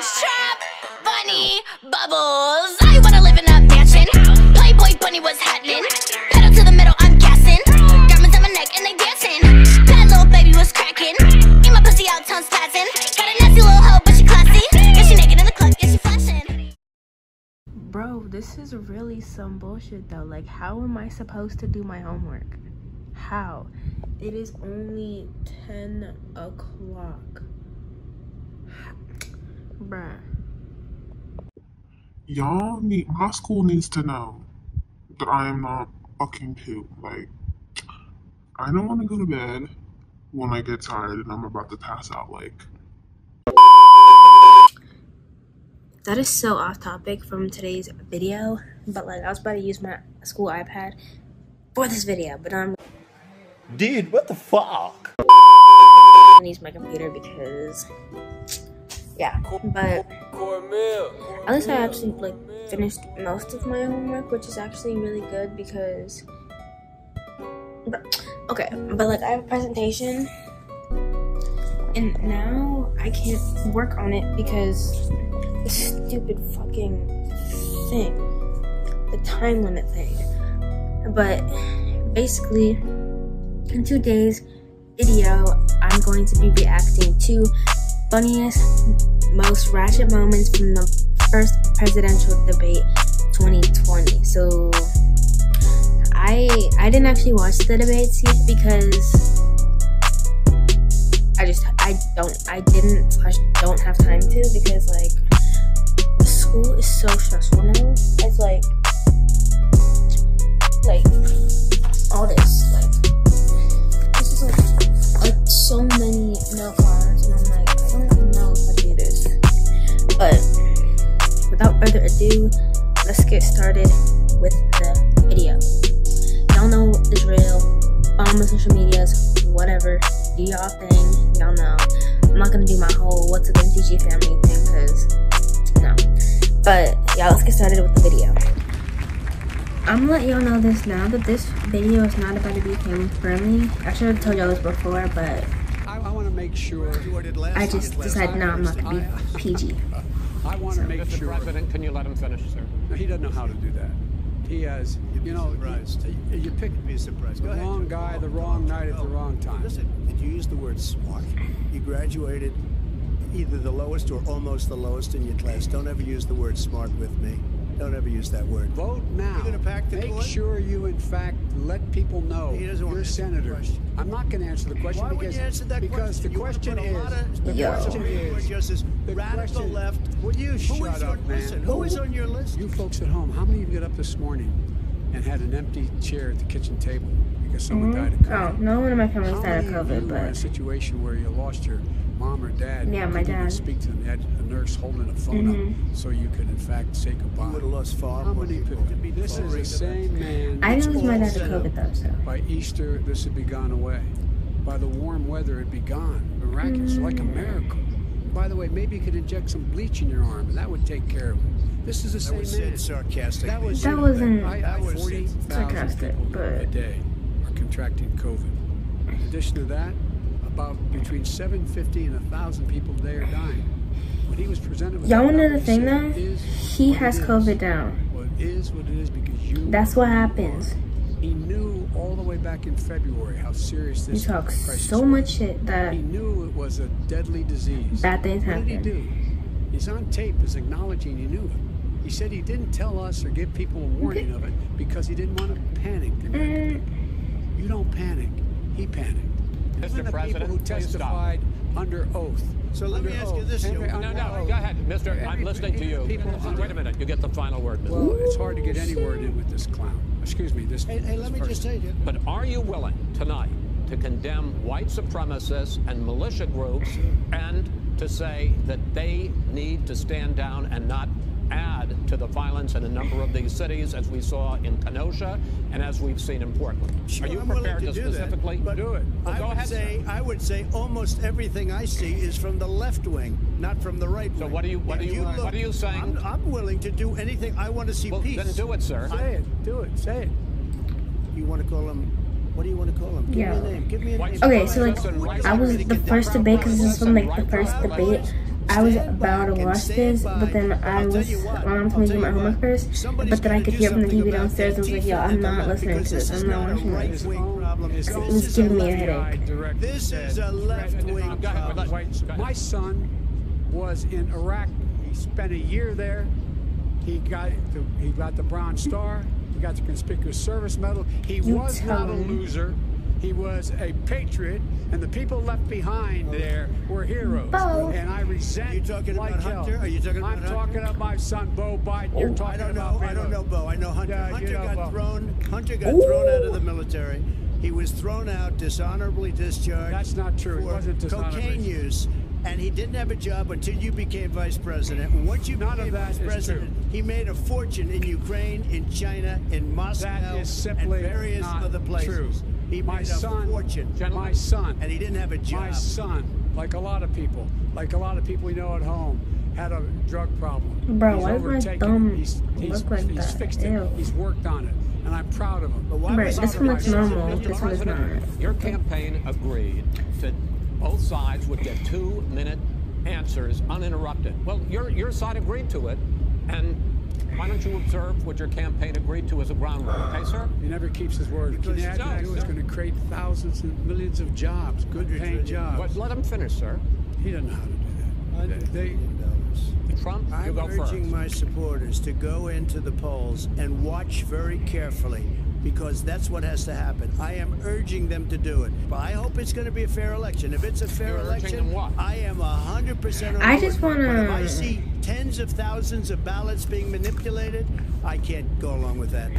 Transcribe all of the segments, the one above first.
Trap bunny bubbles. I wanna live in a mansion. Playboy bunny was happening. Pedal to the I'm gassing. On my neck and they dancing. Little baby was cracking. Eat my pussy out, tongue spazzing. Got a nasty little hoe, but she classy. Yeah, she naked in the club, yeah, she flashing. Bro, this is really some bullshit though. Like, how am I supposed to do my homework? How? It is only 10 o'clock. Bruh. Y'all need, my school needs to know that I am not fucking poop. Like, I don't want to go to bed when I get tired and I'm about to pass out. Like, That is so off topic from today's video, but like I was about to use my school iPad for this video, but I'm Dude, what the fuck? gonna use my computer because yeah, but at least I actually like finished most of my homework, which is actually really good because but, okay, but like I have a presentation and now I can't work on it because the stupid fucking thing, the time limit thing. But basically, in two days video, I'm going to be reacting to funniest, most ratchet moments from the first presidential debate 2020. So I I didn't actually watch the debates yet because I just I don't I didn't slash don't have time to because like school is so stressful now. It's like like further ado, let's get started with the video. Y'all know the drill. Follow my social medias, whatever. Do y'all thing. Y'all know. I'm not gonna do my whole what's up MTG family thing because no. But y'all, let's get started with the video. I'm gonna let y'all know this now that this video is not about to be family friendly. I should have told y'all this before, but I, I want to make sure. I just decided no, I'm not gonna be PG. I want to make Mr. sure. President, can you let him finish, sir? No, he doesn't know how to do that. He has, you know, you, you pick Be surprised. the Go wrong Joe. guy, the wrong night at the wrong time. Listen, did you use the word smart? You graduated either the lowest or almost the lowest in your class. Don't ever use the word smart with me. Don't ever use that word. Vote now. You're gonna pack the Make court? sure you, in fact, let people know He doesn't want you're to answer the senators. I'm not going to answer the question Why would because you answer that because question? the You question put a lot is the Yo. question is just as the radical question- left. Will you Who is shut on- up, man? listen, who is on your list? You folks at home, how many of you got up this morning and had an empty chair at the kitchen table because someone mm-hmm. died of Oh, COVID? no one in my family died of many of you COVID, were in a situation where you lost your mom or dad? Yeah, my dad. Speak to them. You had a nurse holding a phone Mhm. up so you could, in fact, say goodbye. You would have lost far How many people. people? This is the same man. I that's didn't lose my dad to set. COVID though, so. By Easter, this would be gone away. By the warm weather, it'd be gone. Miraculous, like a miracle. By the way, maybe you could inject some bleach in your arm, and that would take care of it. This is the That same was man. said sarcastically. That was That wasn't I, I, That was 40,000 sarcastic, people but- a day are contracting COVID. In addition to that, about between 750 and 1,000 people a day are dying. Y'all wanna know the thing though? He has it is." COVID down. Well, what it is because you. That's what are. happens. He knew all the way back in February how serious He this talks crisis so was. much shit that He knew it was a deadly disease. bad things What did he happen. do? He's on tape as acknowledging he knew it. He said he didn't tell us or give people a warning of it because he didn't want to panic the American Mm. people. You don't panic. He panicked. Mr. Even the President, people who testified under oath. So let me ask you this, Henry, Joe. No, no, go ahead, Mister. I'm listening to you. Wait a minute. You get the final word, Mister. Well, it's hard to get any word in with this clown. Excuse me, this. Hey, hey, let this me just person. say, you. But are you willing tonight to condemn white supremacists and militia groups and to say that they need to stand down and not add to the violence in a number of these cities, as we saw in Kenosha and as we've seen in Portland? Sure, are you I'm prepared to, do that, specifically but do it? Well, I go would ahead, say sir. I would say almost everything I see is from the left wing, not from the right So wing. what are you- what If are you- what are you saying? I'm, I'm willing to do anything. I want to see Well, peace. then do it, sir. Say it. Do it. Say it. You want to call him? What do you want to call him? Give Yeah. me a name. Give me a name. Okay, so like supremacists and right I was the first debate because this is from like the first debate. I was about to watch this, but then I was on to do my homework first. But then I could hear from the TV downstairs. I was like, yo, I'm not listening to this. I'm not watching this. It was giving me a headache. This is a left wing problem. My son was in Iraq. He spent a year there. He got the, he got the Bronze Star. He got the Conspicuous Service Medal. He You was not a loser. He was a patriot, and the people left behind there were heroes. Beau. And I resent. Are you talking like about hell. Hunter? Are you talking about I'm Hunter? talking about my son, Beau Biden. You're oh, I don't about. know. I don't know, Beau. I know Hunter. Yeah, you know got Beau. thrown. Hunter got thrown out of the military. He was thrown out, dishonorably discharged. That's not true. It For wasn't dishonorably. cocaine use, and he didn't have a job until you became vice president. And once you None became vice president, he made a fortune in Ukraine, in China, in Moscow, That is simply and various not other places. true. He my made a son, fortune, my son, and he didn't have a job. my son, like a lot of people, like a lot of people we know at home, had a drug problem. Bro, he's why does my thumb. He's, he's, look like he's that? fixed it. Ew. He's worked on it, and I'm proud of him. But why Right, this one looks normal. This one is not. your campaign agreed that both sides would get two-minute answers uninterrupted. Well, your your side agreed to it, and why don't you observe what your campaign agreed to as a ground rule, okay, sir? He never keeps his word. Because Can you he imagine does. it's going to create thousands and millions of jobs, good Hundreds paying jobs. But let him finish, sir. He doesn't know how to do that. Hundred They. Trump, you I'm go first. urging my supporters to go into the polls and watch very carefully because that's what has to happen. I am urging them to do it. But I hope it's going to be a fair election. If it's a fair You're election, what? I am 100% I just wanna- I see tens of thousands of ballots being manipulated, I can't go along with that.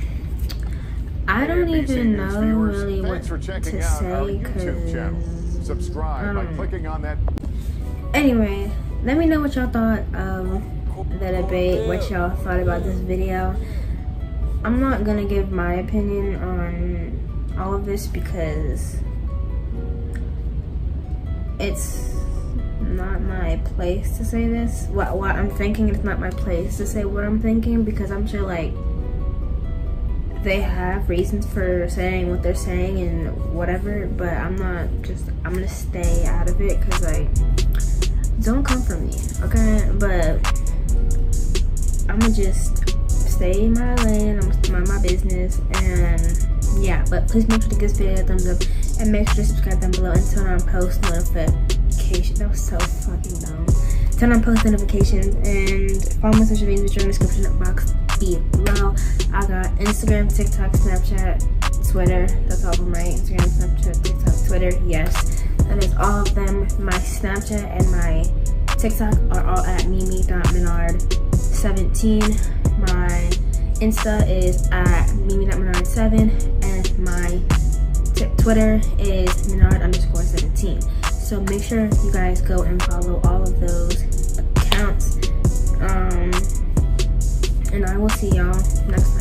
I don't ABC even News know viewers, really what thanks for checking to out say our YouTube channel. because Subscribe by clicking on that Anyway, let me know what y'all thought of the debate, what y'all thought about this video. I'm not gonna give my opinion on all of this because it's not my place to say this. What what I'm thinking, it's not my place to say what I'm thinking because I'm sure like they have reasons for saying what they're saying and whatever, but I'm not just I'm gonna stay out of it because like don't come for me, okay? But I'ma just stay in my lane, I'm gonna mind my business, and yeah. But please make sure to give this video a thumbs up and make sure to subscribe down below and turn on post notifications. That was so fucking dumb. Turn on post notifications and follow my social media, in the description box below. I got Instagram, TikTok, Snapchat, Twitter. That's all of them, right? Instagram, Snapchat, TikTok, Twitter. Yes, that is all of them. My Snapchat and my TikTok are all at mimi.minard17. My Insta is at mimi.minard7 and my Twitter is minard underscore 17. So make sure you guys go and follow all of those accounts. Um, and I will see y'all next